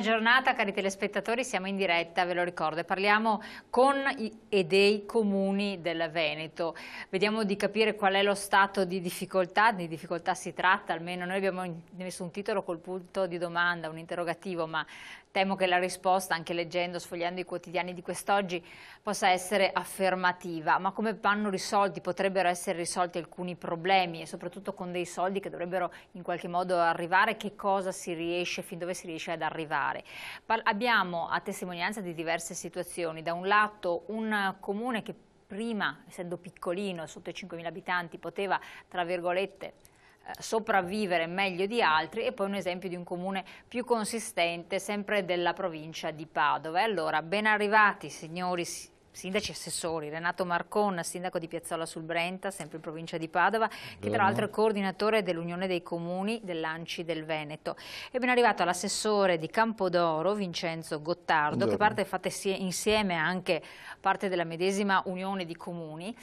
Buona giornata cari telespettatori, siamo in diretta, ve lo ricordo, parliamo con e dei comuni del Veneto. Vediamo di capire qual è lo stato di difficoltà, di difficoltà si tratta, almeno noi abbiamo messo un titolo col punto di domanda, un interrogativo, ma Temo che la risposta, anche leggendo, sfogliando i quotidiani di quest'oggi, possa essere affermativa. Ma come vanno risolti? Potrebbero essere risolti alcuni problemi e soprattutto con dei soldi che dovrebbero in qualche modo arrivare, che cosa si riesce, fin dove si riesce ad arrivare. abbiamo a testimonianza di diverse situazioni, da un lato un comune che prima, essendo piccolino, sotto i 5.000 abitanti, poteva, tra virgolette, sopravvivere meglio di altri e poi un esempio di un comune più consistente sempre della provincia di Padova. E allora ben arrivati signori sindaci assessori, Renato Marcon, sindaco di Piazzola sul Brenta, sempre in provincia di Padova, che tra l'altro è coordinatore dell'Unione dei Comuni dell'Anci del Veneto. E ben arrivato l'assessore di Campodoro, Vincenzo Gottardo, Buongiorno. che parte fatte insieme anche parte della medesima Unione di Comuni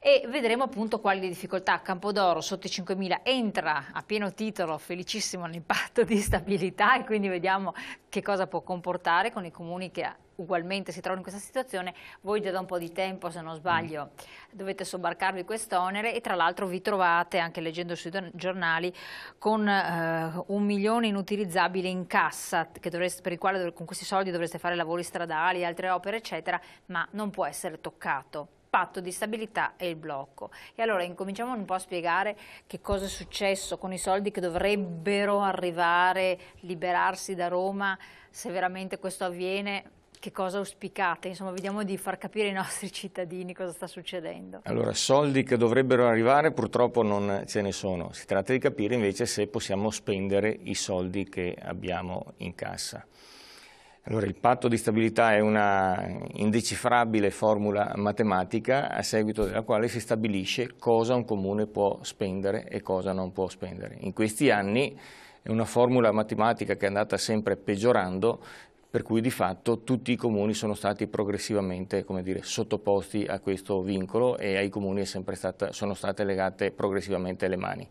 e vedremo appunto quali le difficoltà. Campodoro sotto i 5.000 entra a pieno titolo, felicissimo nell'impatto di stabilità e quindi vediamo che cosa può comportare con i comuni che ugualmente si trovano in questa situazione, voi già da un po' di tempo, se non sbaglio, dovete sobbarcarvi quest'onere e tra l'altro vi trovate, anche leggendo sui giornali, con eh, un milione inutilizzabile in cassa, dovreste, per il quale con questi soldi dovreste fare lavori stradali, altre opere, eccetera, ma non può essere toccato patto di stabilità e il blocco. E allora incominciamo un po' a spiegare che cosa è successo con i soldi che dovrebbero arrivare, liberarsi da Roma, se veramente questo avviene, che cosa auspicate? Insomma, vediamo di far capire ai nostri cittadini cosa sta succedendo. Allora, soldi che dovrebbero arrivare purtroppo non ce ne sono. Si tratta di capire invece se possiamo spendere i soldi che abbiamo in cassa. Allora, il patto di stabilità è una indecifrabile formula matematica a seguito della quale si stabilisce cosa un comune può spendere e cosa non può spendere. In questi anni è una formula matematica che è andata sempre peggiorando per cui di fatto tutti i comuni sono stati progressivamente dire, sottoposti a questo vincolo e ai comuni stata, sono state legate progressivamente le mani.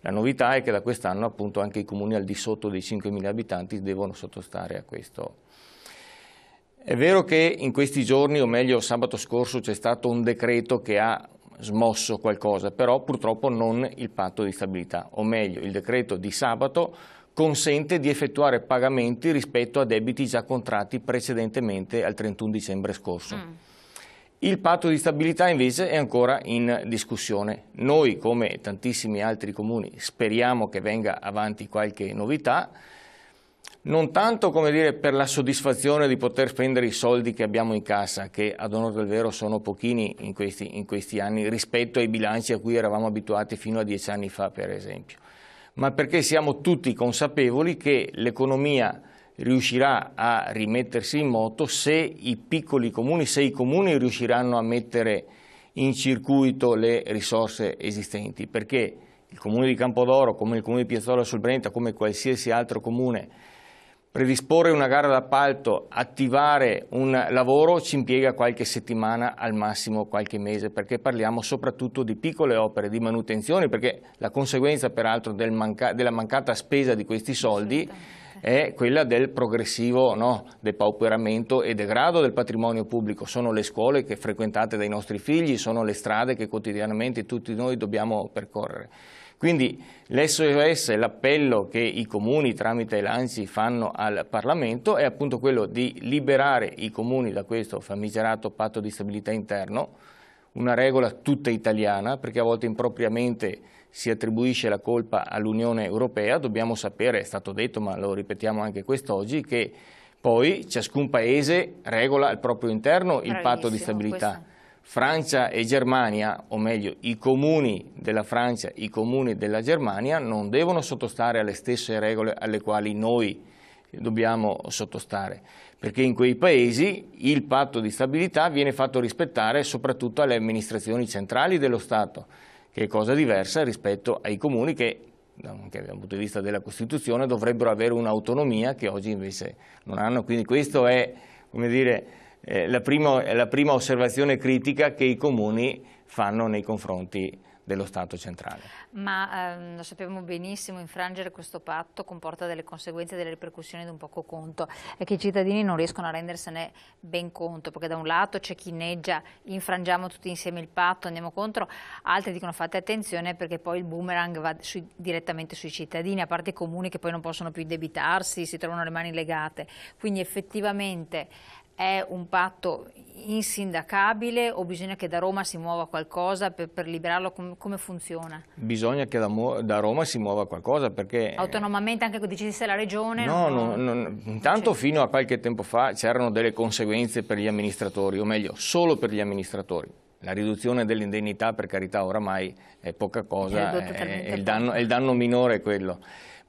La novità è che da quest'anno anche i comuni al di sotto dei 5.000 abitanti devono sottostare a questo è vero che in questi giorni, o meglio sabato scorso, c'è stato un decreto che ha smosso qualcosa, però purtroppo non il patto di stabilità, o meglio il decreto di sabato consente di effettuare pagamenti rispetto a debiti già contratti precedentemente al 31 dicembre scorso. Mm. Il patto di stabilità invece è ancora in discussione. Noi, come tantissimi altri comuni, speriamo che venga avanti qualche novità, non tanto dire, per la soddisfazione di poter spendere i soldi che abbiamo in cassa, che ad onore del vero sono pochini in questi, in questi anni rispetto ai bilanci a cui eravamo abituati fino a dieci anni fa per esempio, ma perché siamo tutti consapevoli che l'economia riuscirà a rimettersi in moto se i piccoli comuni, se i comuni riusciranno a mettere in circuito le risorse esistenti, perché il comune di Campodoro, come il comune di Piazzola sul Brenta, come qualsiasi altro comune Predisporre una gara d'appalto, attivare un lavoro ci impiega qualche settimana, al massimo qualche mese, perché parliamo soprattutto di piccole opere di manutenzione, perché la conseguenza peraltro del manca della mancata spesa di questi soldi è quella del progressivo no, depauperamento e degrado del patrimonio pubblico. Sono le scuole che frequentate dai nostri figli, sono le strade che quotidianamente tutti noi dobbiamo percorrere. Quindi l'SOS, l'appello che i comuni tramite l'ANSI fanno al Parlamento è appunto quello di liberare i comuni da questo famigerato patto di stabilità interno, una regola tutta italiana perché a volte impropriamente si attribuisce la colpa all'Unione Europea, dobbiamo sapere, è stato detto ma lo ripetiamo anche quest'oggi, che poi ciascun paese regola al proprio interno il patto di stabilità. Questo. Francia e Germania, o meglio i comuni della Francia, i comuni della Germania non devono sottostare alle stesse regole alle quali noi dobbiamo sottostare, perché in quei paesi il patto di stabilità viene fatto rispettare soprattutto alle amministrazioni centrali dello Stato, che è cosa diversa rispetto ai comuni che anche dal punto di vista della Costituzione dovrebbero avere un'autonomia che oggi invece non hanno, quindi questo è come dire, eh, la, prima, la prima osservazione critica che i comuni fanno nei confronti dello Stato centrale. Ma ehm, lo sappiamo benissimo, infrangere questo patto comporta delle conseguenze, delle ripercussioni di un poco conto e che i cittadini non riescono a rendersene ben conto, perché da un lato c'è chi inneggia, infrangiamo tutti insieme il patto, andiamo contro, altri dicono fate attenzione perché poi il boomerang va sui, direttamente sui cittadini, a parte i comuni che poi non possono più indebitarsi, si trovano le mani legate, quindi effettivamente è un patto insindacabile o bisogna che da Roma si muova qualcosa per, per liberarlo? Com come funziona? Bisogna che da, da, Roma si muova qualcosa perché... Autonomamente anche decidesse la regione? No, non, non, intanto fino a qualche tempo fa c'erano delle conseguenze per gli amministratori, o meglio, solo per gli amministratori. La riduzione dell'indennità per carità oramai è poca cosa, è, è, il, danno, è il danno minore quello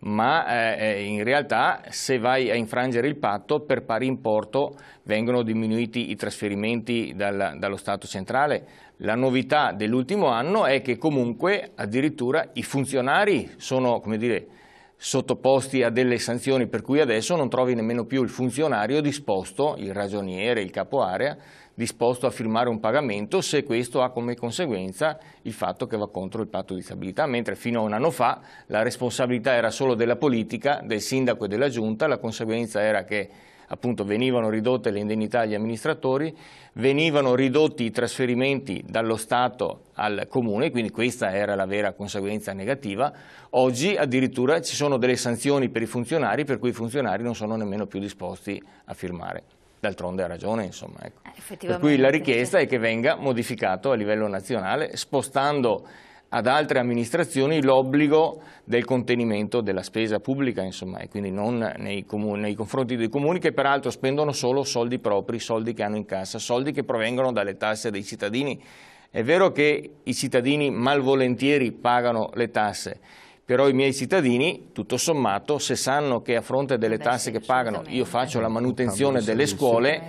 ma eh, eh, in realtà se vai a infrangere il patto per pari importo vengono diminuiti i trasferimenti dal, dallo Stato centrale. La novità dell'ultimo anno è che comunque addirittura i funzionari sono dire, sottoposti a delle sanzioni per cui adesso non trovi nemmeno più il funzionario disposto, il ragioniere, il capo area, disposto a firmare un pagamento se questo ha come conseguenza il fatto che va contro il patto di stabilità, mentre fino a un anno fa la responsabilità era solo della politica, del sindaco e della giunta, la conseguenza era che appunto venivano ridotte le indennità agli amministratori, venivano ridotti i trasferimenti dallo Stato al Comune, quindi questa era la vera conseguenza negativa. Oggi addirittura ci sono delle sanzioni per i funzionari per cui i funzionari non sono nemmeno più disposti a firmare d'altronde ha ragione, insomma. Ecco. Eh, per cui la richiesta è che venga modificato a livello nazionale, spostando ad altre amministrazioni l'obbligo del contenimento della spesa pubblica, insomma, e quindi non nei, comuni, nei, confronti dei comuni che peraltro spendono solo soldi propri, soldi che hanno in cassa, soldi che provengono dalle tasse dei cittadini. È vero che i cittadini malvolentieri pagano le tasse, però i miei cittadini, tutto sommato, se sanno che a fronte delle Beh, tasse sì, che pagano io faccio la manutenzione delle scuole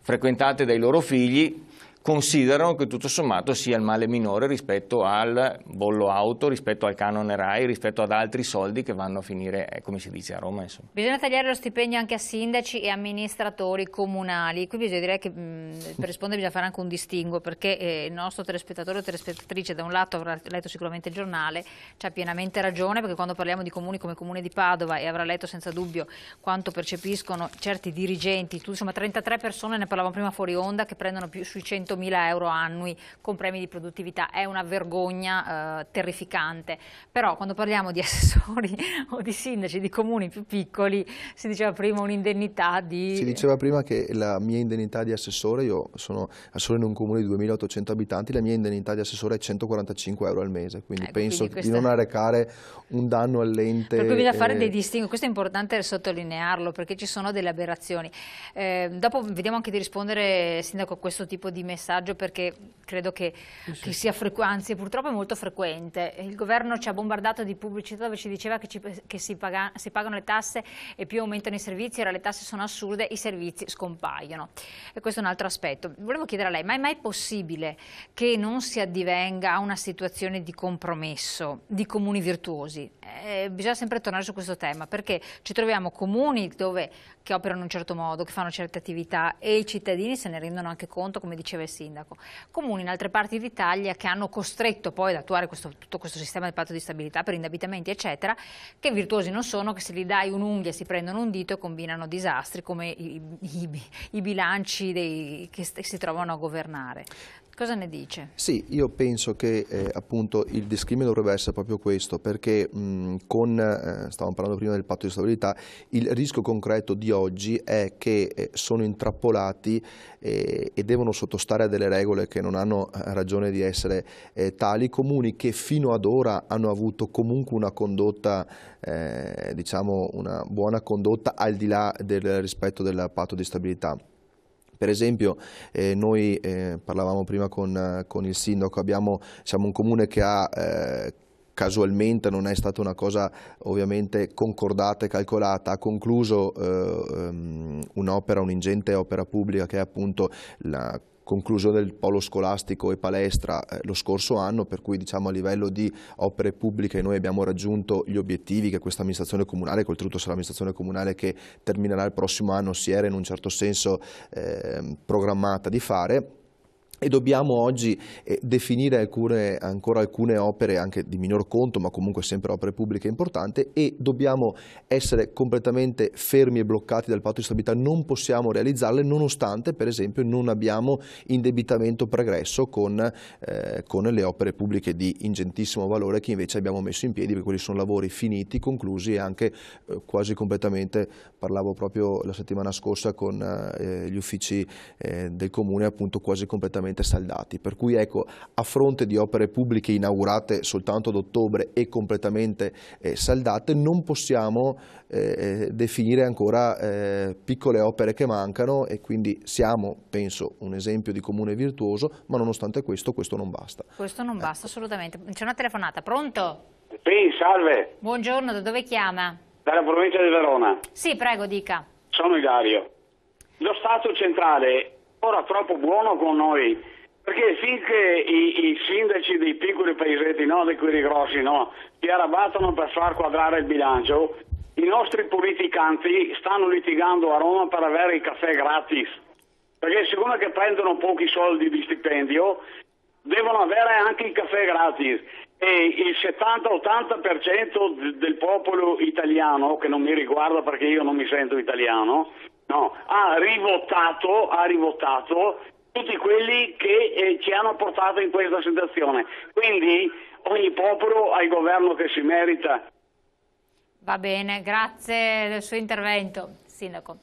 frequentate dai loro figli, considerano che tutto sommato sia il male minore rispetto al bollo auto, rispetto al canone RAI, rispetto ad altri soldi che vanno a finire, eh, come si dice a Roma. Insomma. Bisogna tagliare lo stipendio anche a sindaci e amministratori comunali. Qui bisogna dire che mh, per rispondere bisogna fare anche un distinguo, perché eh, il nostro telespettatore o telespettatrice da un lato avrà letto sicuramente il giornale, ha pienamente ragione, perché quando parliamo di comuni come comune di Padova e avrà letto senza dubbio quanto percepiscono certi dirigenti, tu, insomma 33 persone, ne parlavamo prima fuori onda, che prendono più sui 100 100.000 euro annui con premi di produttività, è una vergogna eh, terrificante, però quando parliamo di assessori o di sindaci di comuni più piccoli si diceva prima un'indennità di... Si diceva prima che la mia indennità di assessore, io sono assessore in un comune di 2.800 abitanti, la mia indennità di assessore è 145 euro al mese, quindi ecco, penso quindi questa... di non arrecare un danno all'ente. Per cui bisogna fare dei distinguo, questo è importante sottolinearlo perché ci sono delle aberrazioni. Eh, dopo vediamo anche di rispondere, Sindaco, a questo tipo di messaggio perché credo che, sì. che sia frequente, anzi purtroppo è molto frequente. Il governo ci ha bombardato di pubblicità dove ci diceva che, ci, che si, paga, si, pagano le tasse e più aumentano i servizi, ora le tasse sono assurde, i servizi scompaiono. E questo è un altro aspetto. Volevo chiedere a lei, ma è mai possibile che non si addivenga a una situazione di compromesso di comuni virtuosi? Eh, bisogna sempre tornare su questo tema perché ci troviamo comuni dove, che operano in un certo modo, che fanno certe attività e i cittadini se ne rendono anche conto, come diceva il sindaco. Comuni in altre parti d'Italia che hanno costretto poi ad attuare questo, tutto questo sistema del patto di stabilità per indebitamenti eccetera, che virtuosi non sono, che se gli dai un'unghia si prendono un dito e combinano disastri come i, i, i bilanci dei, che si trovano a governare. Cosa ne dice? Sì, io penso che eh, appunto il discrimine dovrebbe essere proprio questo, perché mh, con, eh, stavamo parlando prima del patto di stabilità, il rischio concreto di oggi è che eh, sono intrappolati eh, e devono sottostare a delle regole che non hanno eh, ragione di essere eh, tali, comuni che fino ad ora hanno avuto comunque una condotta, diciamo una buona condotta al di là del rispetto del patto di stabilità. Per esempio eh, noi eh, parlavamo prima con, con, il sindaco, abbiamo, siamo un comune che ha eh, casualmente non è stata una cosa ovviamente concordata e calcolata, ha concluso eh, um, un'opera, un'ingente opera pubblica che è appunto la conclusione del polo scolastico e palestra eh, lo scorso anno, per cui diciamo, a livello di opere pubbliche noi abbiamo raggiunto gli obiettivi che questa amministrazione comunale, che oltretutto sarà l'amministrazione comunale che terminerà il prossimo anno, si era in un certo senso eh, programmata di fare e dobbiamo oggi eh, definire alcune, ancora alcune opere anche di minor conto, ma comunque sempre opere pubbliche importanti e dobbiamo essere completamente fermi e bloccati dal patto di stabilità, non possiamo realizzarle nonostante per esempio non abbiamo indebitamento pregresso con, eh, con le opere pubbliche di ingentissimo valore che invece abbiamo messo in piedi perché quelli sono lavori finiti, conclusi e anche eh, quasi completamente, parlavo proprio la settimana scorsa con eh, gli uffici eh, del comune appunto quasi completamente completamente saldati, per cui ecco, a fronte di opere pubbliche inaugurate soltanto ad ottobre e completamente eh, saldate, non possiamo eh, definire ancora eh, piccole opere che mancano e quindi siamo, penso, un esempio di comune virtuoso, ma nonostante questo, questo non basta. Questo non basta assolutamente. C'è una telefonata, pronto? Sì, salve. Buongiorno, da dove chiama? Dalla provincia di Verona. Sì, prego, dica. Sono Ilario. Lo Stato centrale ora troppo buono con noi, perché finché i, i sindaci dei piccoli paesetti, no, di quelli grossi, no, si arrabbiano per far quadrare il bilancio, i nostri politicanti stanno litigando a Roma per avere il caffè gratis, perché siccome che prendono pochi soldi di stipendio, devono avere anche il caffè gratis. E il 70-80% del popolo italiano, che non mi riguarda perché io non mi sento italiano, no, ha rivotato, ha rivotato tutti quelli che eh, ci hanno portato in questa situazione. Quindi ogni popolo ha il governo che si merita. Va bene, grazie del suo intervento, Sindaco.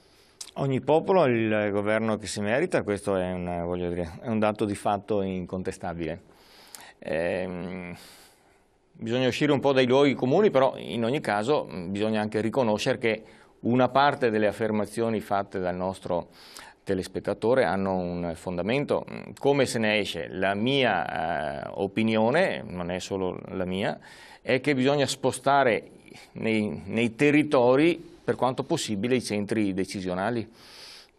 Ogni popolo ha il governo che si merita, questo è un, dire, è un dato di fatto incontestabile. Eh, bisogna uscire un po' dai luoghi comuni, però in ogni caso bisogna anche riconoscere che una parte delle affermazioni fatte dal nostro telespettatore hanno un fondamento. Come se ne esce? La mia eh, opinione, non è solo la mia, è che bisogna spostare nei, nei territori per quanto possibile i centri decisionali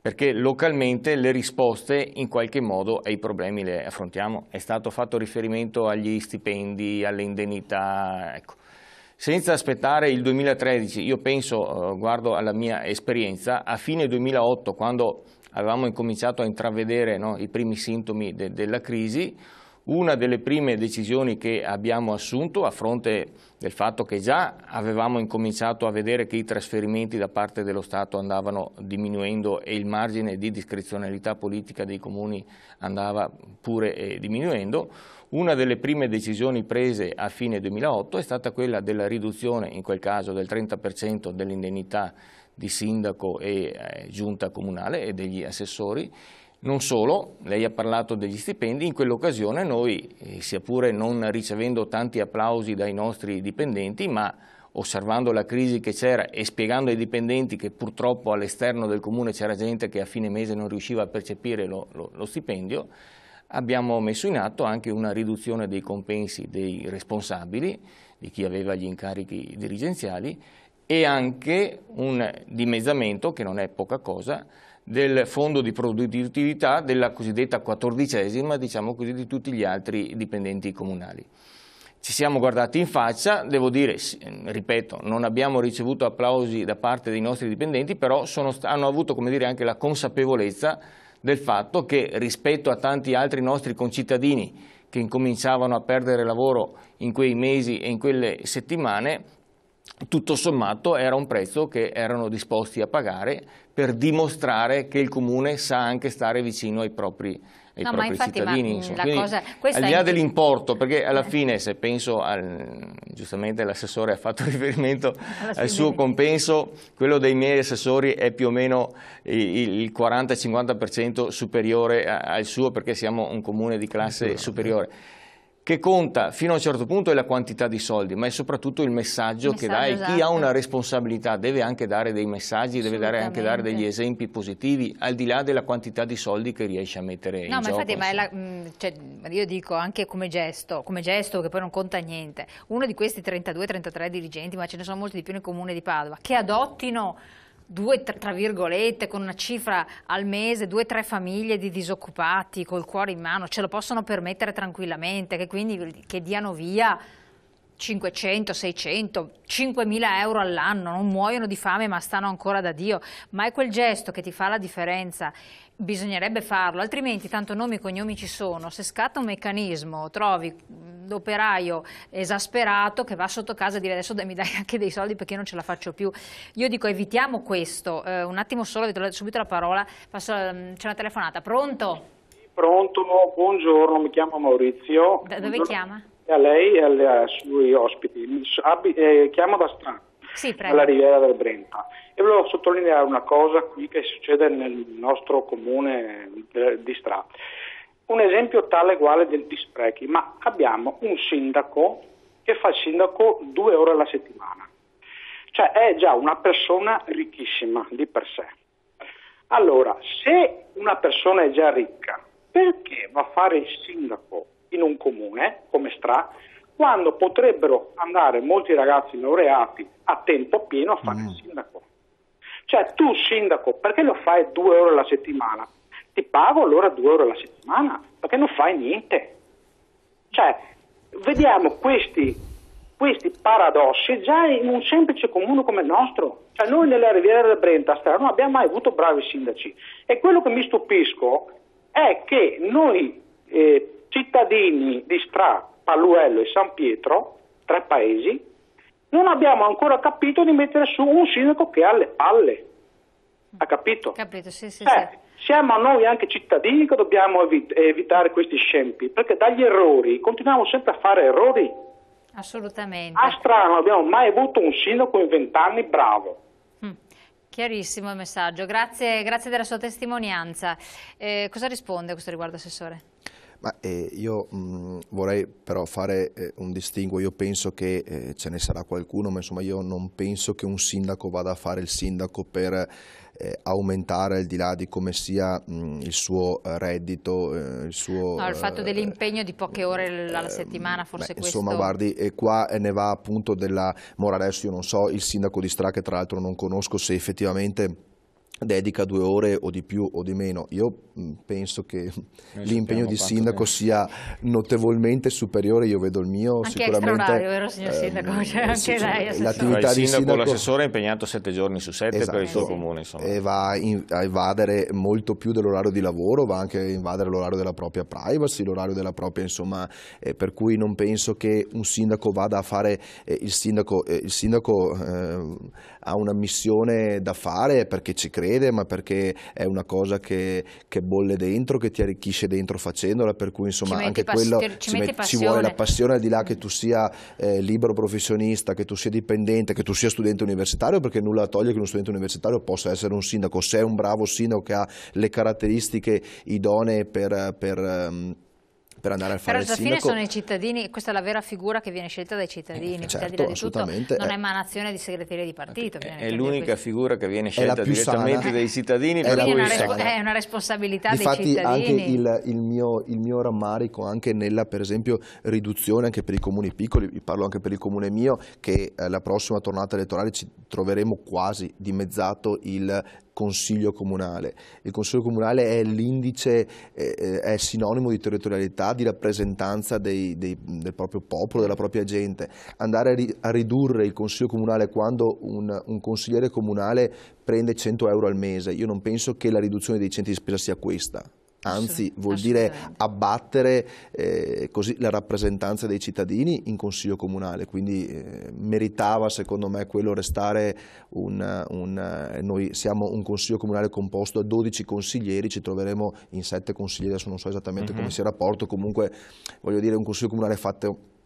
perché localmente le risposte in qualche modo ai problemi le affrontiamo. È stato fatto riferimento agli stipendi, alle indennità, ecco senza aspettare il 2013, io penso, eh, guardo alla mia esperienza, a fine 2008 quando avevamo incominciato a intravedere no, i primi sintomi de della crisi, una delle prime decisioni che abbiamo assunto a fronte del fatto che già avevamo incominciato a vedere che i trasferimenti da parte dello Stato andavano diminuendo e il margine di discrezionalità politica dei comuni andava pure eh, diminuendo, una delle prime decisioni prese a fine 2008 è stata quella della riduzione, in quel caso del 30% dell'indennità di sindaco e eh, giunta comunale e degli assessori. Non solo, lei ha parlato degli stipendi, in quell'occasione noi, eh, sia pure non ricevendo tanti applausi dai nostri dipendenti, ma osservando la crisi che c'era e spiegando ai dipendenti che purtroppo all'esterno del comune c'era gente che a fine mese non riusciva a percepire lo, lo, lo stipendio, abbiamo messo in atto anche una riduzione dei compensi dei responsabili, di chi aveva gli incarichi dirigenziali, e anche un dimezzamento, che non è poca cosa, del fondo di produttività della cosiddetta quattordicesima, diciamo così, di tutti gli altri dipendenti comunali. Ci siamo guardati in faccia, devo dire, ripeto, non abbiamo ricevuto applausi da parte dei nostri dipendenti, però sono, hanno avuto dire, anche la consapevolezza del fatto che rispetto a tanti altri nostri concittadini che incominciavano a perdere lavoro in quei mesi e in quelle settimane, tutto sommato era un prezzo che erano disposti a pagare per dimostrare che il Comune sa anche stare vicino ai propri ai no, propri infatti, cittadini. Cosa, al di là dell'importo, perché alla eh. fine se penso, al, giustamente l'assessore ha fatto riferimento al suo compenso, quello dei miei assessori è più o meno il, il 40-50% superiore al suo perché siamo un comune di classe superiore che conta fino a un certo punto è la quantità di soldi, ma è soprattutto il messaggio, il messaggio che dà esatto. chi ha una responsabilità deve anche dare dei messaggi, deve dare anche dare degli esempi positivi, al di là della quantità di soldi che riesce a mettere no, in ma gioco. Infatti, ma la, mm, cioè, io dico anche come gesto, come gesto che poi non conta niente, uno di questi 32-33 dirigenti, ma ce ne sono molti di più nel comune di Padova, che adottino due, tra virgolette, con una cifra al mese, due o tre famiglie di disoccupati col cuore in mano, ce lo possono permettere tranquillamente, che quindi che diano via 500, 600, 5.000 euro all'anno, non muoiono di fame ma stanno ancora da Dio, ma è quel gesto che ti fa la differenza, bisognerebbe farlo, altrimenti tanto nomi e cognomi ci sono, se scatta un meccanismo trovi l'operaio esasperato che va sotto casa e dire adesso mi dai anche dei soldi perché io non ce la faccio più. Io dico evitiamo questo, eh, un attimo solo, vi do subito la parola, mm, c'è una telefonata, pronto? Pronto, buongiorno, mi chiamo Maurizio. Da dove chiama? a lei e ai suoi ospiti. Abbi, eh, chiamo da Stra, sì, alla Riviera del Brenta. E volevo sottolineare una cosa qui che succede nel nostro comune di Stra. Un esempio tale e uguale degli sprechi, ma abbiamo un sindaco che fa il sindaco due ore alla settimana. Cioè è già una persona ricchissima di per sé. Allora, se una persona è già ricca, perché va a fare il sindaco in un comune come Stra quando potrebbero andare molti ragazzi laureati a tempo pieno a fare mm. il sindaco. Cioè tu sindaco perché lo fai due ore alla settimana? Ti pago allora due ore alla settimana perché non fai niente. Cioè vediamo questi, questi paradossi già in un semplice comune come il nostro. Cioè noi nella Riviera del Brenta non abbiamo mai avuto bravi sindaci e quello che mi stupisco è che noi eh, cittadini di Stra, Palluello e San Pietro, tre paesi, non abbiamo ancora capito di mettere su un sindaco che ha le palle. Ha capito? Capito, sì, sì, eh, sì. Siamo noi anche cittadini che dobbiamo evit- evitare questi scempi, perché dagli errori continuiamo sempre a fare errori. Assolutamente. A Strano non abbiamo mai avuto un sindaco in vent'anni bravo. Mm. Chiarissimo il messaggio, grazie, grazie della sua testimonianza. Eh, cosa risponde a questo riguardo, Assessore? Ma, eh, io mh, vorrei però fare eh, un distinguo, io penso che eh, ce ne sarà qualcuno, ma insomma io non penso che un sindaco vada a fare il sindaco per eh, aumentare al di là di come sia mh, il suo reddito, eh, il suo... No, il fatto dell'impegno di poche ore alla settimana, forse beh, questo... Insomma, guardi, e qua ne va appunto della... Mora adesso io non so, il sindaco di Stra, che tra l'altro non conosco se effettivamente dedica due ore o di più o di meno. Io mm, penso che l'impegno di sindaco sia notevolmente superiore, io vedo il mio anche sicuramente. Anche vero signor ehm, sindaco? Cioè, anche sì, lei, l'attività di sindaco, l'assessore è impegnato sette giorni su sette esatto, per il suo esatto. comune. Insomma. E va in, a invadere molto più dell'orario di lavoro, va anche a invadere l'orario della propria privacy, l'orario della propria, insomma, eh, per cui non penso che un sindaco vada a fare eh, il sindaco, eh, il sindaco eh, ha una missione da fare perché ci crede ma perché è una cosa che, che bolle dentro, che ti arricchisce dentro facendola, per cui insomma anche quello ci, ci, met, ci, vuole la passione al di là che tu sia eh, libero professionista, che tu sia dipendente, che tu sia studente universitario, perché nulla toglie che uno studente universitario possa essere un sindaco, se è un bravo sindaco che ha le caratteristiche idonee per, per um, per andare a fare Però il sindaco. Però alla fine sono i cittadini, questa è la vera figura che viene scelta dai cittadini, eh, certo, di tutto non è emanazione di segreteria di partito. È, è l'unica figura che viene scelta direttamente sana. dai cittadini. È, una, è una responsabilità Difatti, dei cittadini. anche il, il, mio, il, mio, rammarico anche nella per esempio riduzione anche per i comuni piccoli, vi parlo anche per il comune mio, che eh, la prossima tornata elettorale ci troveremo quasi dimezzato il consiglio comunale. Il consiglio comunale è l'indice, eh, eh, è sinonimo di territorialità, di rappresentanza dei, dei, del proprio popolo, della propria gente. Andare a, ri, a ridurre il consiglio comunale quando un, un consigliere comunale prende 100 euro al mese, io non penso che la riduzione dei centri di spesa sia questa anzi vuol dire abbattere eh, così la rappresentanza dei cittadini in consiglio comunale, quindi eh, meritava secondo me quello restare un, un, noi siamo un consiglio comunale composto da 12 consiglieri, ci troveremo in 7 consiglieri, adesso non so esattamente uh -huh. come mhm. sia il rapporto, comunque voglio dire un consiglio comunale fatto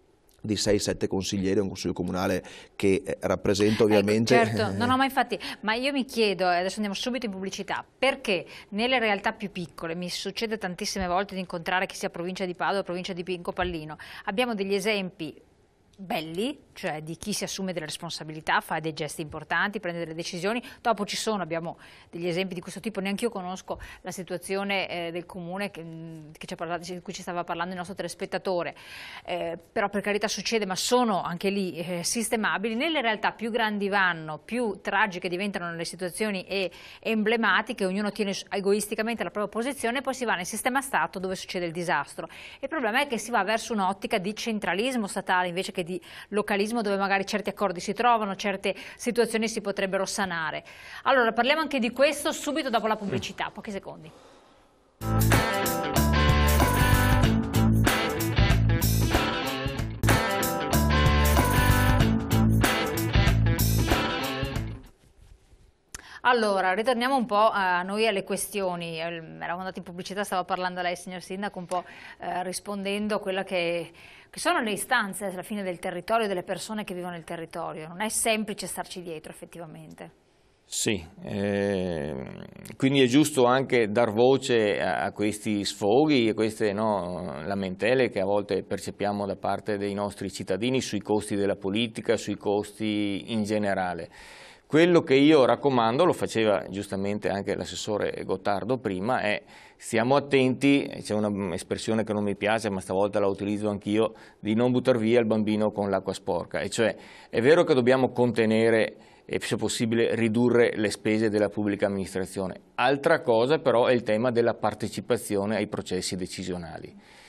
di 6-7 consiglieri, un consiglio comunale che eh, rappresenta ecco, ovviamente... Ecco, certo, no, no, ma infatti, ma io mi chiedo, adesso andiamo subito in pubblicità, perché nelle realtà più piccole, mi succede tantissime volte di incontrare chi sia provincia di Padova o provincia di Pinco Pallino, abbiamo degli esempi belli, cioè di chi si assume delle responsabilità, fa dei gesti importanti, prende delle decisioni, dopo ci sono, abbiamo degli esempi di questo tipo, neanche io conosco la situazione eh, del comune che, che parlato, di cui ci stava parlando il nostro telespettatore, eh, però per carità succede, ma sono anche lì eh, sistemabili, nelle realtà più grandi vanno, più tragiche diventano le situazioni e emblematiche, ognuno tiene egoisticamente la propria posizione e poi si va nel sistema Stato dove succede il disastro. Il problema è che si va verso un'ottica di centralismo statale invece che di localizzazione federalismo dove magari certi accordi si trovano, certe situazioni si potrebbero sanare. Allora parliamo anche di questo subito dopo la pubblicità, pochi secondi. Allora, ritorniamo un po' a noi alle questioni. Eravamo andati in pubblicità, stava parlando lei, signor Sindaco, un po' eh, rispondendo a quella che che sono le istanze alla fine del territorio, delle persone che vivono nel territorio. Non è semplice starci dietro effettivamente. Sì, eh, quindi è giusto anche dar voce a, a questi sfoghi, a queste no, lamentele che a volte percepiamo da parte dei nostri cittadini sui costi della politica, sui costi in generale. Quello che io raccomando, lo faceva giustamente anche l'assessore Gottardo prima, è stiamo attenti, c'è un'espressione che non mi piace ma stavolta la utilizzo anch'io, di non buttare via il bambino con l'acqua sporca, e cioè è vero che dobbiamo contenere e se possibile ridurre le spese della pubblica amministrazione, altra cosa però è il tema della partecipazione ai processi decisionali.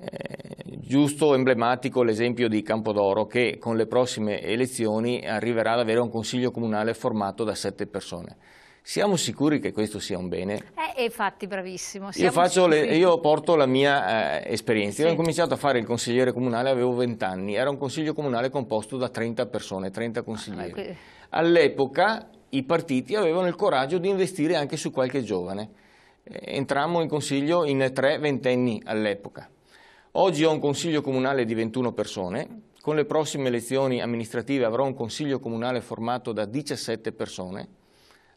Eh, giusto, emblematico l'esempio di Campodoro che con le prossime elezioni arriverà ad avere un consiglio comunale formato da sette persone. Siamo sicuri che questo sia un bene? Eh, infatti, bravissimo. Io, le, io, porto la mia eh, esperienza. Sì. Io ho cominciato a fare il consigliere comunale, avevo 20 anni. Era un consiglio comunale composto da 30 persone, 30 consiglieri. Ah, All'epoca i partiti avevano il coraggio di investire anche su qualche giovane. Entrammo in consiglio in tre ventenni all'epoca. Oggi ho un consiglio comunale di 21 persone, con le prossime elezioni amministrative avrò un consiglio comunale formato da 17 persone.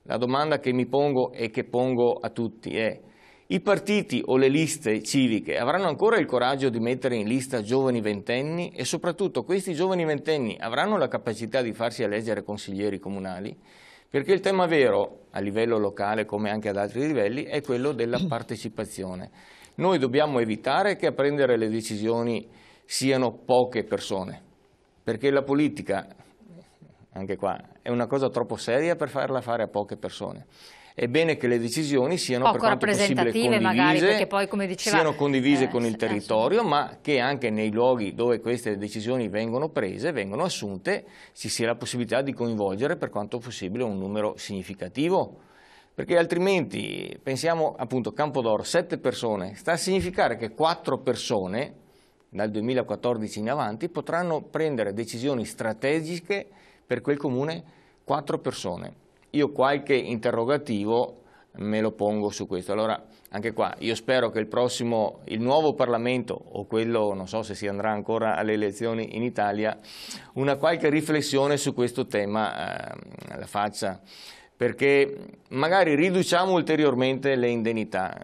La domanda che mi pongo e che pongo a tutti è i partiti o le liste civiche avranno ancora il coraggio di mettere in lista giovani ventenni e soprattutto questi giovani ventenni avranno la capacità di farsi eleggere consiglieri comunali? Perché il tema vero a livello locale come anche ad altri livelli è quello della partecipazione. Noi dobbiamo evitare che a prendere le decisioni siano poche persone, perché la politica, anche qua, è una cosa troppo seria per farla fare a poche persone. È bene che le decisioni siano Poco per quanto possibile condivise, poi, diceva, siano condivise eh, con il territorio, ma che anche nei luoghi dove queste decisioni vengono prese, vengono assunte, ci sia la possibilità di coinvolgere per quanto possibile un numero significativo perché altrimenti pensiamo appunto Campodoro, sette persone, sta a significare che quattro persone dal 2014 in avanti potranno prendere decisioni strategiche per quel comune quattro persone. Io qualche interrogativo me lo pongo su questo. Allora, anche qua, io spero che il prossimo, il nuovo Parlamento, o quello, non so se si andrà ancora alle elezioni in Italia, una qualche riflessione su questo tema eh, la faccia perché magari riduciamo ulteriormente le indennità.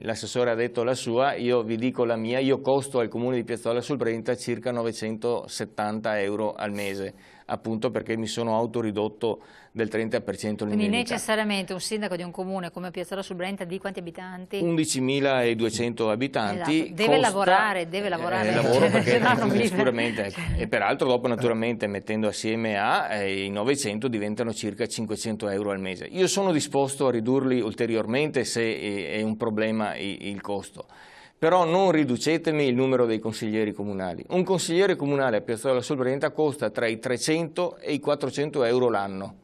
L'assessore ha detto la sua, io vi dico la mia, io costo al comune di Piazzola sul Brenta circa 970 euro al mese appunto perché mi sono autoridotto del 30% l'indennità. Quindi necessariamente un sindaco di un comune come Piazzola sul Brenta di quanti abitanti? 11.200 abitanti. Esatto. Deve costa, lavorare, deve lavorare. Eh, lavoro perché sicuramente, ecco. e peraltro dopo naturalmente mettendo assieme a eh, i 900 diventano circa 500 euro al mese. Io sono disposto a ridurli ulteriormente se è, è un problema il, il costo però non riducetemi il numero dei consiglieri comunali. Un consigliere comunale a Piazzola sul Brenta costa tra i 300 e i 400 euro l'anno.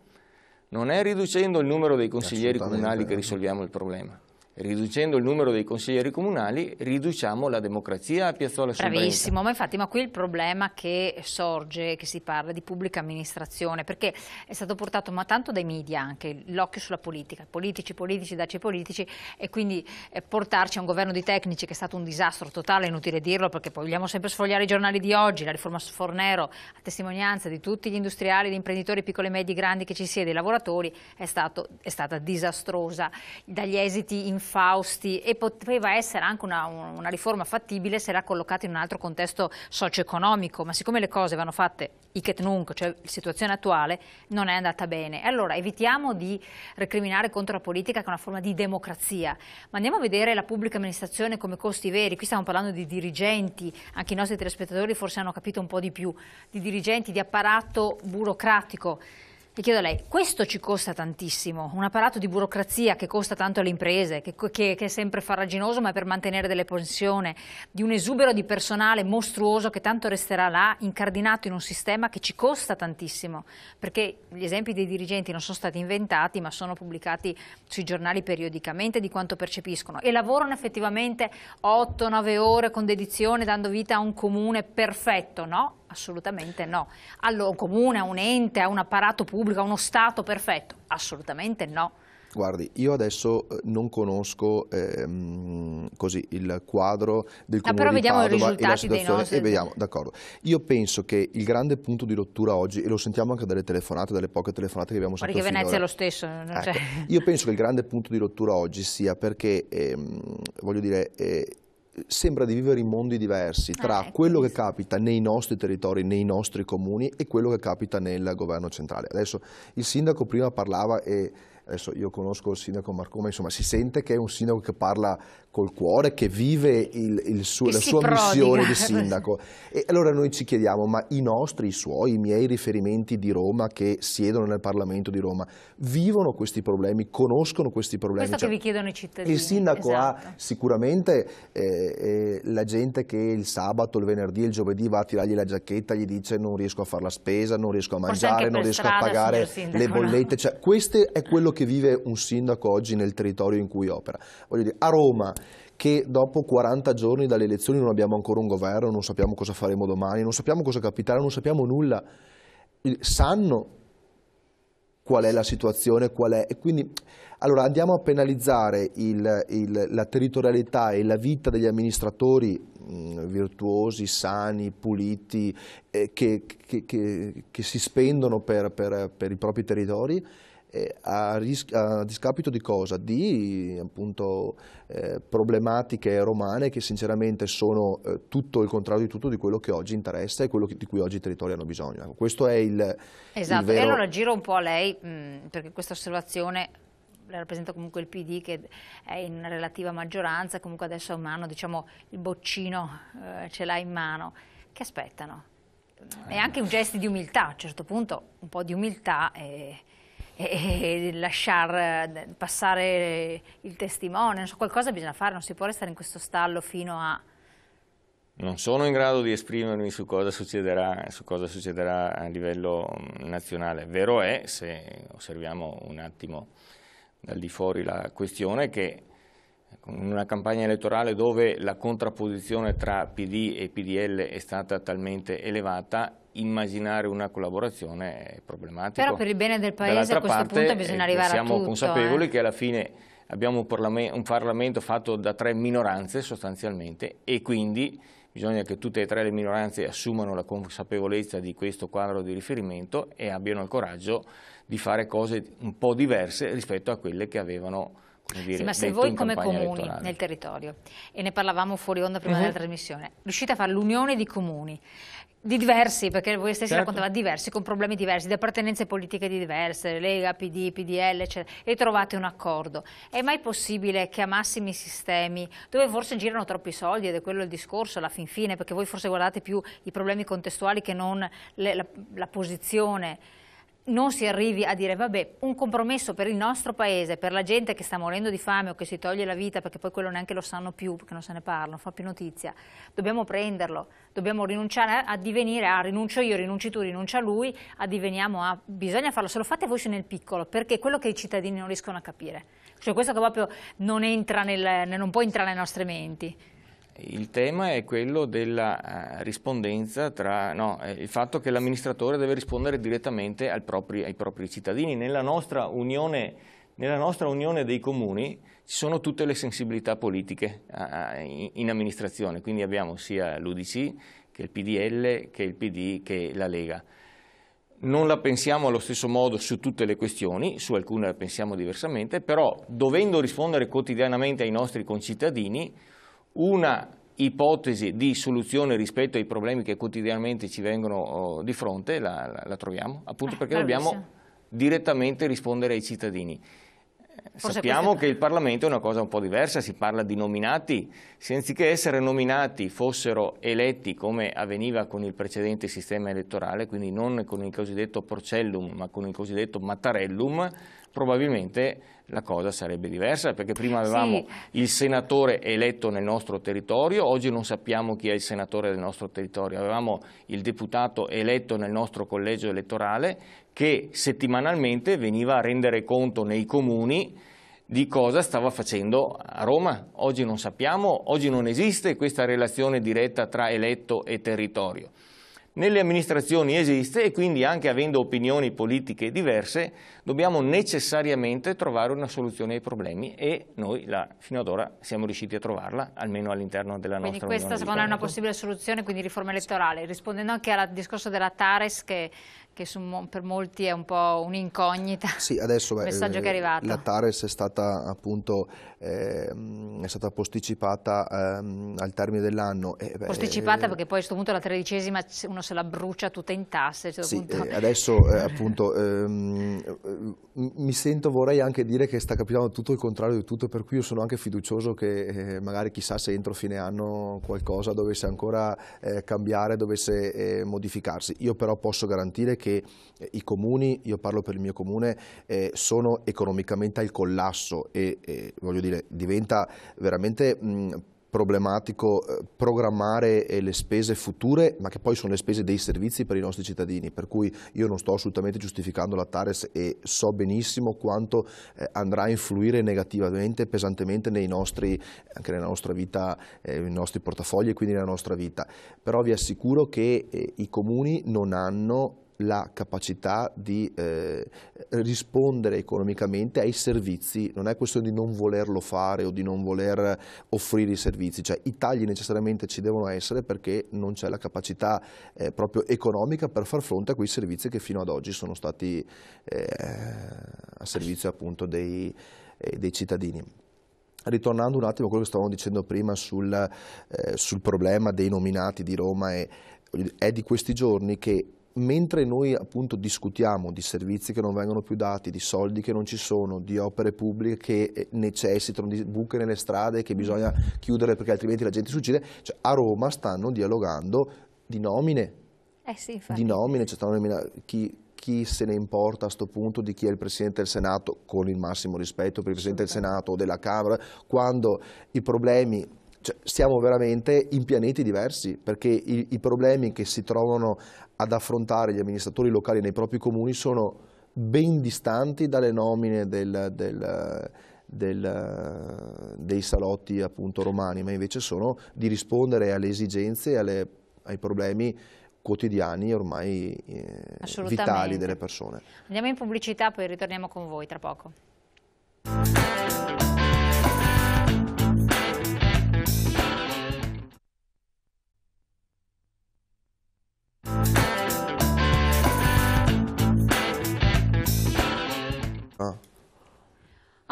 Non è riducendo il numero dei consiglieri comunali che risolviamo il problema riducendo il numero dei consiglieri comunali riduciamo la democrazia a Piazzola sul Bravissimo, ma infatti ma qui il problema che sorge, che si parla di pubblica amministrazione, perché è stato portato ma tanto dai media anche l'occhio sulla politica, politici, politici, darci politici e quindi eh, portarci a un governo di tecnici che è stato un disastro totale, inutile dirlo perché poi vogliamo sempre sfogliare i giornali di oggi, la riforma Fornero a testimonianza di tutti gli industriali, gli imprenditori piccoli, medi, grandi che ci sia, dei lavoratori, è, stato, è stata disastrosa, dagli esiti in infausti e poteva essere anche una, una riforma fattibile se era collocata in un altro contesto socio-economico, ma siccome le cose vanno fatte hic et nunc, cioè la situazione attuale, non è andata bene. Allora evitiamo di recriminare contro la politica che è una forma di democrazia, ma andiamo a vedere la pubblica amministrazione come costi veri, qui stiamo parlando di dirigenti, anche i nostri telespettatori forse hanno capito un po' di più, di dirigenti, di apparato burocratico. Mi chiedo a lei, questo ci costa tantissimo, un apparato di burocrazia che costa tanto alle imprese, che, che, che, è sempre farraginoso ma per mantenere delle pensioni, di un esubero di personale mostruoso che tanto resterà là, incardinato in un sistema che ci costa tantissimo, perché gli esempi dei dirigenti non sono stati inventati ma sono pubblicati sui giornali periodicamente di quanto percepiscono e lavorano effettivamente 8-9 ore con dedizione dando vita a un comune perfetto, no? Assolutamente no. Allora, un comune, un ente, a un apparato pubblico, a uno Stato perfetto? Assolutamente no. Guardi, io adesso eh, non conosco ehm, così il quadro del ah, comune di Padova e la situazione nostri... e vediamo, d'accordo. Io penso che il grande punto di rottura oggi, e lo sentiamo anche dalle telefonate, dalle poche telefonate che abbiamo sentito Perché Venezia è lo stesso. Ecco, io penso che il grande punto di rottura oggi sia perché, ehm, voglio dire, eh, sembra di vivere in mondi diversi eh, tra eh, quello che capita nei nostri territori, nei nostri comuni e quello che capita nel governo centrale. Adesso il sindaco prima parlava e adesso io conosco il sindaco Marcoma, insomma si sente che è un sindaco che parla col cuore, che vive il, il suo, la sua prodiga. missione di sindaco. E allora noi ci chiediamo, ma i nostri, i suoi, i miei riferimenti di Roma che siedono nel Parlamento di Roma, vivono questi problemi, conoscono questi problemi? Questo cioè, che vi chiedono i cittadini. Il sindaco esatto. ha sicuramente eh, eh, la gente che il sabato, il venerdì il giovedì va a tirargli la giacchetta, gli dice non riesco a fare la spesa, non riesco a mangiare, non riesco strada, a pagare sindaco, le bollette. No? Cioè, questo è quello che vive un sindaco oggi nel territorio in cui opera. Voglio dire, a Roma che dopo 40 giorni dalle elezioni non abbiamo ancora un governo, non sappiamo cosa faremo domani, non sappiamo cosa capiterà, non sappiamo nulla. Sanno qual è la situazione, qual è. E quindi allora andiamo a penalizzare il, il, la territorialità e la vita degli amministratori mh, virtuosi, sani, puliti, eh, che, che, che, che, si spendono per, per, per i propri territori a, a, discapito di cosa? Di appunto, eh, problematiche romane che sinceramente sono eh, tutto il contrario di tutto di quello che oggi interessa e quello che, di cui oggi i territori hanno bisogno. Ecco, questo è il Esatto, il vero... e allora giro un po' a lei, mh, perché questa osservazione la rappresenta comunque il PD che è in relativa maggioranza, comunque adesso ha in mano diciamo, il boccino, eh, ce l'ha in mano. Che aspettano? E anche un gesto di umiltà, a un certo punto un po' di umiltà e e lasciar passare il testimone, so, qualcosa bisogna fare, non si può restare in questo stallo fino a... Non sono in grado di esprimermi su cosa succederà, su cosa succederà a livello nazionale. Vero è, se osserviamo un attimo dal di fuori la questione, che in una campagna elettorale dove la contrapposizione tra PD e PDL è stata talmente elevata, immaginare una collaborazione è problematico. Però per il bene del Paese a questo parte, punto bisogna eh, arrivare a tutto. Siamo consapevoli eh. che alla fine abbiamo un Parlamento, un Parlamento fatto da tre minoranze sostanzialmente e quindi bisogna che tutte e tre le minoranze assumano la consapevolezza di questo quadro di riferimento e abbiano il coraggio di fare cose un po' diverse rispetto a quelle che avevano Dire, sì, ma se voi come comuni elettorale. nel territorio, e ne parlavamo fuori onda prima uh -huh. della trasmissione, riuscite a fare l'unione di comuni, di diversi, perché voi stessi certo. raccontavate diversi, con problemi diversi, di appartenenze politiche diverse, Lega, PD, PDL, eccetera, e trovate un accordo. È mai possibile che a massimi sistemi, dove forse girano troppi soldi, ed è quello il discorso alla fin fine, perché voi forse guardate più i problemi contestuali che non le, la, la posizione, non si arrivi a dire vabbè un compromesso per il nostro paese, per la gente che sta morendo di fame o che si toglie la vita perché poi quello neanche lo sanno più perché non se ne parla, non fa più notizia, dobbiamo prenderlo, dobbiamo rinunciare a divenire a rinuncio io, rinunci tu, rinuncia lui, addiveniamo a bisogna farlo, se lo fate voi nel piccolo perché è quello che i cittadini non riescono a capire, cioè questo che proprio non, entra nel, non può entrare nelle nostre menti. Il tema è quello della eh, rispondenza tra no, il fatto che l'amministratore deve rispondere direttamente propri, ai propri cittadini. Nella nostra, unione, nella nostra, unione, dei comuni ci sono tutte le sensibilità politiche in amministrazione, quindi abbiamo sia l'UDC che il PDL, che il PD, che la Lega. non la pensiamo allo stesso modo su tutte le questioni, su alcune la pensiamo diversamente, però dovendo rispondere quotidianamente ai nostri concittadini, una ipotesi di soluzione rispetto ai problemi che quotidianamente ci vengono oh, di fronte la, la, la troviamo, appunto eh, perché dobbiamo direttamente rispondere ai cittadini. Forse Sappiamo questa... che il Parlamento è una cosa un po' diversa, si parla di nominati, se anziché essere nominati fossero eletti come avveniva con il precedente sistema elettorale, quindi non con il cosiddetto porcellum ma con il cosiddetto mattarellum, probabilmente la cosa sarebbe diversa perché prima avevamo sì. il senatore eletto nel nostro territorio, oggi non sappiamo chi è il senatore del nostro territorio, avevamo il deputato eletto nel nostro collegio elettorale che settimanalmente veniva a rendere conto nei comuni di cosa stava facendo a Roma. Oggi non sappiamo, oggi non esiste questa relazione diretta tra eletto e territorio. Nelle amministrazioni esiste e quindi anche avendo opinioni politiche diverse dobbiamo necessariamente trovare una soluzione ai problemi e noi la, fino ad ora siamo riusciti a trovarla, almeno all'interno della quindi nostra Quindi questa secondo me è una possibile soluzione, quindi riforma elettorale, rispondendo anche al discorso della Tares che che su, per molti è un po' un'incognita. Sì, adesso beh, messaggio che è arrivato. La Tares è stata appunto eh, è stata posticipata ehm, al termine dell'anno. Eh, posticipata eh, perché poi a questo punto la tredicesima uno se la brucia tutta in tasse. Certo sì, eh, adesso eh, appunto ehm, mi sento, vorrei anche dire che sta capitando tutto il contrario di tutto, per cui io sono anche fiducioso che eh, magari chissà se entro fine anno qualcosa dovesse ancora cambiare, dovesse modificarsi. Io però posso garantire che che eh, i comuni, io parlo per il mio comune, eh, sono economicamente al collasso e, e voglio dire, diventa veramente mh, problematico eh, programmare eh, le spese future, ma che poi sono le spese dei servizi per i nostri cittadini, per cui io non sto assolutamente giustificando la Tares e so benissimo quanto eh, andrà a influire negativamente, pesantemente nei nostri, anche nella nostra vita, eh, nei nostri portafogli e quindi nella nostra vita. Però vi assicuro che eh, i comuni non hanno la capacità di eh, rispondere economicamente ai servizi, non è questione di non volerlo fare o di non voler offrire i servizi, cioè i tagli necessariamente ci devono essere perché non c'è la capacità eh, proprio economica per far fronte a quei servizi che fino ad oggi sono stati eh, a servizio appunto dei, eh, dei cittadini. Ritornando un attimo a quello che stavamo dicendo prima sul, eh, sul problema dei nominati di Roma, è, è di questi giorni che mentre noi appunto discutiamo di servizi che non vengono più dati, di soldi che non ci sono, di opere pubbliche che eh, necessitano di buche nelle strade che bisogna chiudere perché altrimenti la gente si uccide, cioè a Roma stanno dialogando di nomine, eh sì, di nomine, cioè chi, chi, se ne importa a questo punto di chi è il Presidente del Senato, con il massimo rispetto per il Presidente del Senato o della Camera, quando i problemi cioè, siamo veramente in pianeti diversi perché i, i, problemi che si trovano ad affrontare gli amministratori locali nei propri comuni sono ben distanti dalle nomine del, del, del, dei salotti appunto, romani, ma invece sono di rispondere alle esigenze e alle, ai problemi quotidiani ormai eh, vitali delle persone. Andiamo in pubblicità, poi ritorniamo con voi tra poco.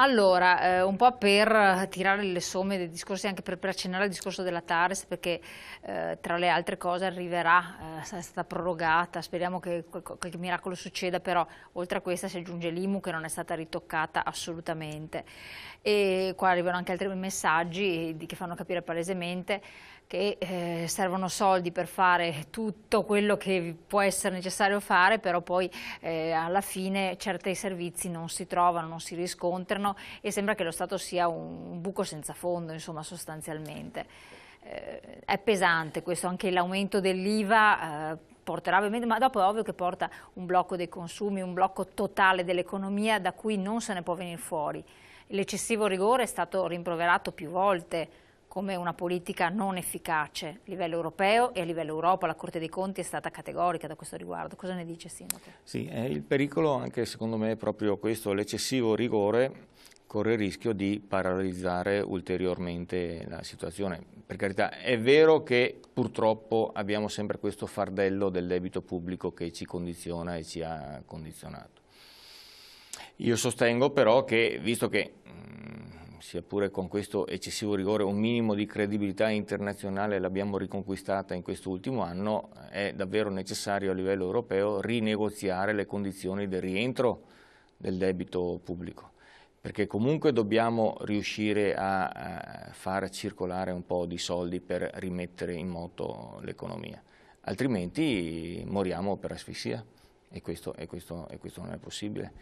Allora, eh, un po' per tirare le somme dei discorsi, anche per, per accennare al discorso della TARES, perché eh, tra le altre cose arriverà, eh, è stata prorogata, speriamo che qualche miracolo succeda, però oltre a questa si aggiunge l'IMU che non è stata ritoccata assolutamente. E qua arrivano anche altri messaggi che fanno capire palesemente che eh, servono soldi per fare tutto quello che può essere necessario fare, però poi eh, alla fine certi servizi non si trovano, non si riscontrano e sembra che lo Stato sia un, buco senza fondo, insomma, sostanzialmente. Eh, è pesante questo, anche l'aumento dell'IVA eh, porterà ovviamente, ma dopo è ovvio che porta un blocco dei consumi, un blocco totale dell'economia da cui non se ne può venire fuori. L'eccessivo rigore è stato rimproverato più volte, come una politica non efficace a livello europeo e a livello Europa. La Corte dei Conti è stata categorica da questo riguardo. Cosa ne dice Sindaco? Sì, eh, il pericolo anche secondo me è proprio questo, l'eccessivo rigore corre il rischio di paralizzare ulteriormente la situazione. Per carità, è vero che purtroppo abbiamo sempre questo fardello del debito pubblico che ci condiziona e ci ha condizionato. Io sostengo però che, visto che mh, sia pure con questo eccessivo rigore, un minimo di credibilità internazionale l'abbiamo riconquistata in questo ultimo anno, è davvero necessario a livello europeo rinegoziare le condizioni del rientro del debito pubblico perché comunque dobbiamo riuscire a far circolare un po' di soldi per rimettere in moto l'economia, altrimenti moriamo per asfissia e questo, e questo, e questo non è possibile.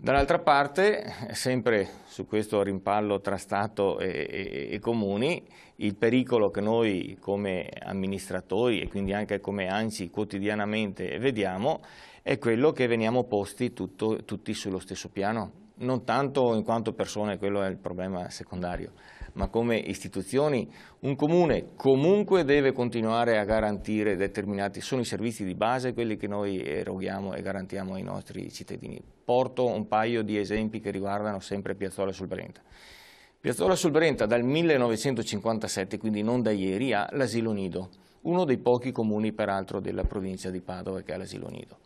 Dall'altra parte, sempre su questo rimpallo tra Stato e, e, comuni, il pericolo che noi come amministratori e quindi anche come ANCI quotidianamente vediamo è quello che veniamo posti tutto, tutti sullo stesso piano. Non tanto in quanto persone, quello è il problema secondario, ma come istituzioni, un comune comunque deve continuare a garantire determinati, sono i servizi di base quelli che noi eroghiamo e garantiamo ai nostri cittadini. Porto un paio di esempi che riguardano sempre Piazzola sul Brenta. Piazzola sul Brenta dal 1957, quindi non da ieri, ha l'asilo nido, uno dei pochi comuni peraltro della provincia di Padova che ha l'asilo nido.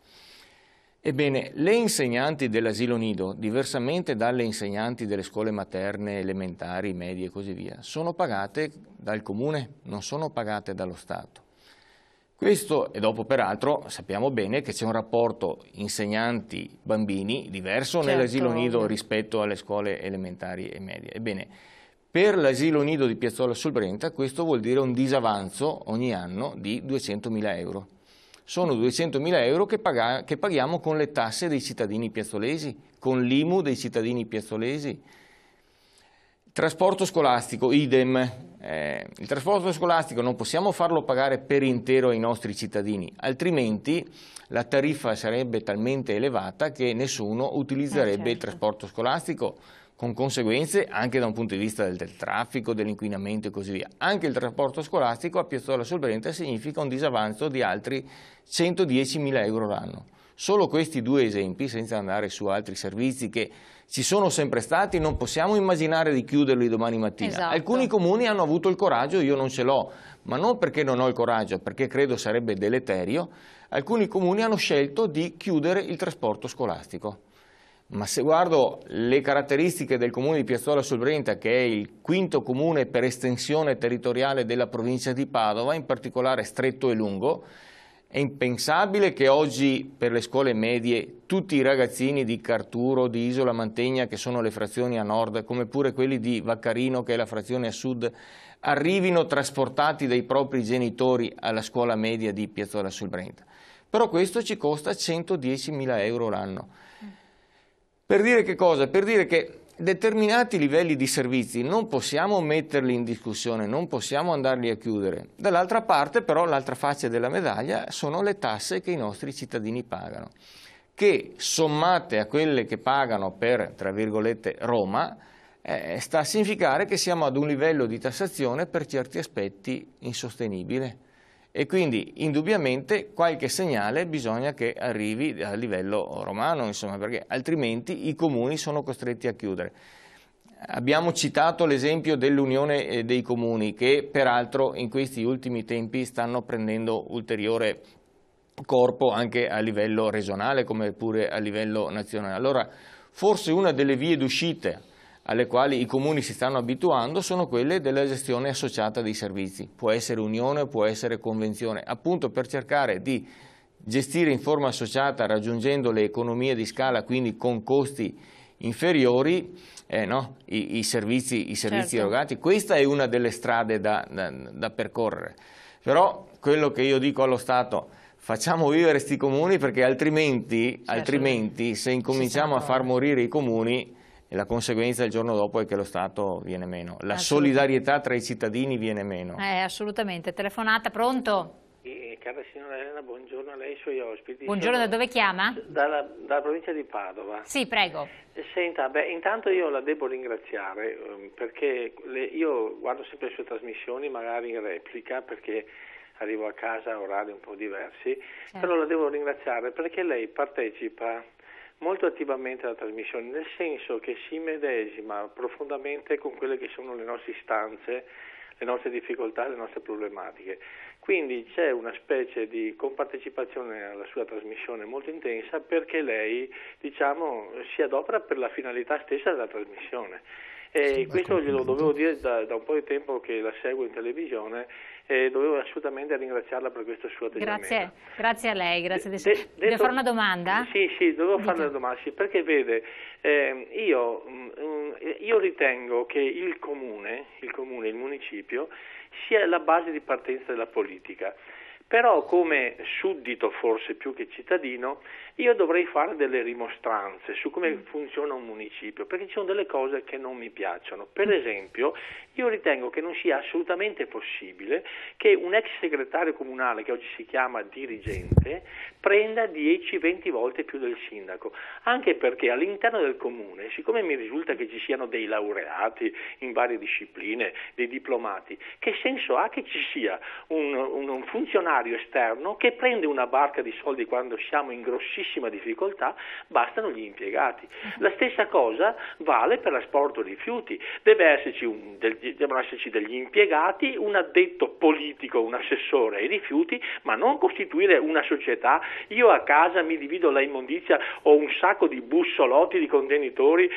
Ebbene, le insegnanti dell'asilo nido, diversamente dalle insegnanti delle scuole materne, elementari, medie e così via, sono pagate dal comune, non sono pagate dallo Stato. Questo, e dopo peraltro sappiamo bene che c'è un rapporto insegnanti-bambini diverso certo, nell'asilo nido rispetto alle scuole elementari e medie. Ebbene, per l'asilo nido di Piazzola sul Brenta questo vuol dire un disavanzo ogni anno di 200.000 euro sono 200.000 euro che, paga, che, paghiamo con le tasse dei cittadini piazzolesi, con l'IMU dei cittadini piazzolesi. Trasporto scolastico, idem. Eh, il trasporto scolastico non possiamo farlo pagare per intero ai nostri cittadini, altrimenti la tariffa sarebbe talmente elevata che nessuno utilizzerebbe eh certo. il trasporto scolastico con conseguenze anche da un punto di vista del, del traffico, dell'inquinamento e così via. Anche il trasporto scolastico a Piazzola sul Brenta significa un disavanzo di altri 110.000 euro l'anno. Solo questi due esempi, senza andare su altri servizi che ci sono sempre stati, non possiamo immaginare di chiuderli domani mattina. Esatto. Alcuni comuni hanno avuto il coraggio, io non ce l'ho, ma non perché non ho il coraggio, perché credo sarebbe deleterio, alcuni comuni hanno scelto di chiudere il trasporto scolastico ma se guardo le caratteristiche del comune di Piazzola sul Brenta, che è il quinto comune per estensione territoriale della provincia di Padova, in particolare stretto e lungo, è impensabile che oggi per le scuole medie tutti i ragazzini di Carturo, di Isola Mantegna, che sono le frazioni a nord, come pure quelli di Vaccarino, che è la frazione a sud, arrivino trasportati dai propri genitori alla scuola media di Piazzola sul Brenta. Però questo ci costa 110.000 euro l'anno. Per dire che cosa? Per dire che determinati livelli di servizi non possiamo metterli in discussione, non possiamo andarli a chiudere. Dall'altra parte però l'altra faccia della medaglia sono le tasse che i nostri cittadini pagano, che sommate a quelle che pagano per, tra virgolette, Roma, eh, sta a significare che siamo ad un livello di tassazione per certi aspetti insostenibile e quindi indubbiamente qualche segnale bisogna che arrivi a livello romano, insomma, perché altrimenti i comuni sono costretti a chiudere. Abbiamo citato l'esempio dell'Unione eh, dei Comuni che peraltro in questi ultimi tempi stanno prendendo ulteriore corpo anche a livello regionale come pure a livello nazionale. Allora forse una delle vie d'uscita alle quali i comuni si stanno abituando sono quelle della gestione associata dei servizi. Può essere unione, può essere convenzione, appunto per cercare di gestire in forma associata raggiungendo le economie di scala, quindi con costi inferiori, eh, no? I, i, servizi, i servizi certo. erogati. Questa è una delle strade da, da, da percorrere. Però quello che io dico allo Stato facciamo vivere questi comuni perché altrimenti, certo. altrimenti se incominciamo a far morire i comuni e la conseguenza il giorno dopo è che lo Stato viene meno, la solidarietà tra i cittadini viene meno. Eh, assolutamente. Telefonata, pronto? Eh, cara signora Elena, buongiorno a lei e ai suoi ospiti. Buongiorno, Sono da dove chiama? Dalla, dalla, provincia di Padova. Sì, prego. Eh, senta, beh, intanto io la devo ringraziare um, perché le, io guardo sempre le sue trasmissioni, magari in replica, perché arrivo a casa a orari un po' diversi, certo. però la devo ringraziare perché lei partecipa molto attivamente la trasmissione, nel senso che si medesima profondamente con quelle che sono le nostre istanze, le nostre difficoltà, le nostre problematiche. Quindi c'è una specie di compartecipazione alla sua trasmissione molto intensa perché lei diciamo, si adopera per la finalità stessa della trasmissione. E questo glielo dovevo dire da, da, un po' di tempo che la seguo in televisione e dovevo assolutamente ringraziarla per questo suo atteggiamento. Grazie, grazie a lei, grazie de, de, Devo fare una domanda? Sì, sì, dovevo fare una domanda, sì, perché vede, eh, io, mh, mm, io, ritengo che il comune, il comune, il municipio, sia la base di partenza della politica però come suddito forse più che cittadino io dovrei fare delle rimostranze su come mm. funziona un municipio, perché ci sono delle cose che non mi piacciono. Per mm. esempio, io ritengo che non sia assolutamente possibile che un ex segretario comunale, che oggi si chiama dirigente, prenda 10-20 volte più del sindaco, anche perché all'interno del comune, siccome mi risulta che ci siano dei laureati in varie discipline, dei diplomati, che senso ha che ci sia un, un, un funzionario esterno che prende una barca di soldi quando siamo in grossissima difficoltà, bastano gli impiegati. La stessa cosa vale per l'asporto rifiuti, Deve esserci un, del, devono esserci degli impiegati, un addetto politico, un assessore ai rifiuti, ma non costituire una società. Io a casa mi divido la immondizia, ho un sacco di bussolotti, di contenitori,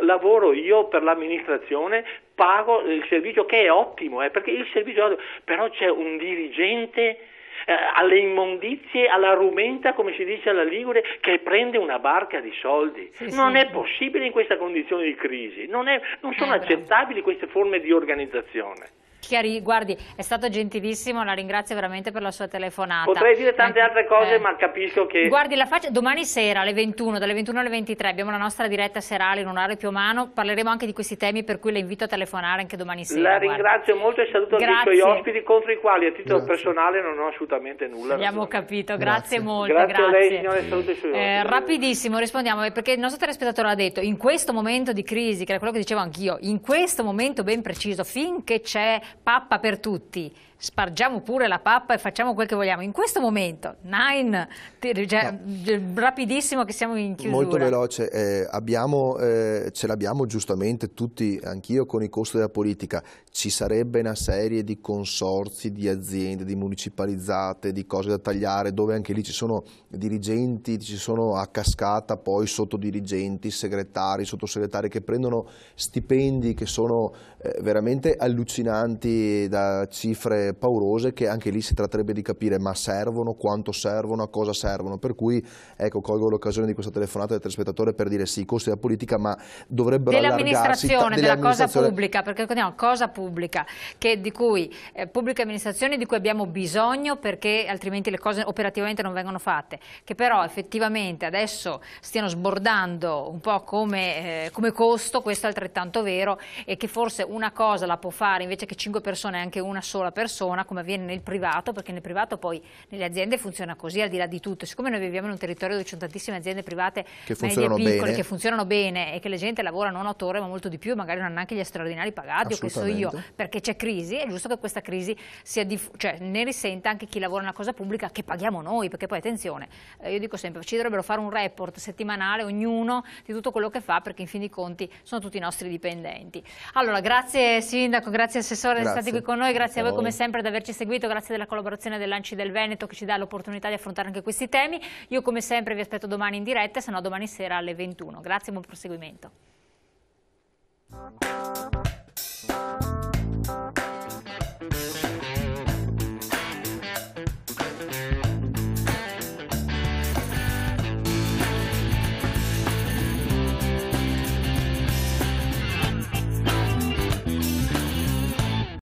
lavoro io per l'amministrazione, pago il servizio che è ottimo, eh, perché il servizio però c'è un dirigente eh, alle immondizie, alla rumenta, come si dice alla Ligure, che prende una barca di soldi. Sì, non sì. è possibile in questa condizione di crisi, non, è, non sono eh, accettabili queste forme di organizzazione. Chiari, guardi, è stato gentilissimo, la ringrazio veramente per la sua telefonata. Potrei dire tante eh, altre cose, eh. ma capisco che... Guardi, la faccia domani sera alle 21, dalle 21 alle 23, abbiamo la nostra diretta serale in un orario più umano, parleremo anche di questi temi, per cui la invito a telefonare anche domani sera. La ringrazio guardi. molto e saluto grazie. i suoi ospiti, contro i quali a titolo grazie. personale non ho assolutamente nulla. Abbiamo capito, grazie, grazie molto. Grazie, grazie, a lei, signore, saluto i suoi eh, Rapidissimo, rispondiamo, perché il nostro telespettatore l'ha detto, in questo momento di crisi, che era quello che dicevo anch'io, in questo momento ben preciso, finché c'è pappa per tutti, spargiamo pure la pappa e facciamo quel che vogliamo. In questo momento, Nine, cioè, no. rapidissimo che siamo in chiusura. Molto veloce, eh, abbiamo, eh, ce l'abbiamo giustamente tutti, anch'io con i costi della politica, ci sarebbe una serie di consorzi, di aziende, di municipalizzate, di cose da tagliare, dove anche lì ci sono dirigenti, ci sono a cascata poi sottodirigenti, segretari, sottosegretari che prendono stipendi che sono eh, veramente allucinanti da cifre paurose che anche lì si tratterebbe di capire ma servono, quanto servono, a cosa servono. Per cui ecco, colgo l'occasione di questa telefonata del telespettatore per dire sì, i costi della politica, ma dovrebbero allargarsi... Dell'amministrazione, della cosa pubblica, perché ricordiamo cosa pubblica, che di cui, eh, pubbliche amministrazioni di cui abbiamo bisogno perché altrimenti le cose operativamente non vengono fatte, che però effettivamente adesso stiano sbordando un po' come, eh, come costo, questo è altrettanto vero, e che forse una cosa la può fare invece che cinque persone anche una sola persona, come avviene nel privato, perché nel privato poi nelle aziende funziona così al di là di tutto. Siccome noi viviamo in un territorio dove ci sono tantissime aziende private che funzionano piccole bene. che funzionano bene e che la gente lavora non otto ore ma molto di più, magari non hanno neanche gli straordinari pagati o che so io, perché c'è crisi, è giusto che questa crisi sia cioè, ne risenta anche chi lavora nella cosa pubblica che paghiamo noi, perché poi attenzione, eh, io dico sempre, ci dovrebbero fare un report settimanale ognuno di tutto quello che fa perché in fin dei conti sono tutti i nostri dipendenti. Allora, grazie Sindaco, grazie Assessore di essere stati qui con noi, grazie a voi come sempre di averci seguito, grazie della collaborazione dell'Anci del Veneto che ci dà l'opportunità di affrontare anche questi temi. Io come sempre vi aspetto domani in diretta, se no domani sera alle 21. Grazie e buon proseguimento.